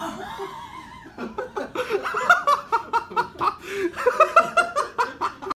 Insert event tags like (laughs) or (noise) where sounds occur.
Oh. (laughs)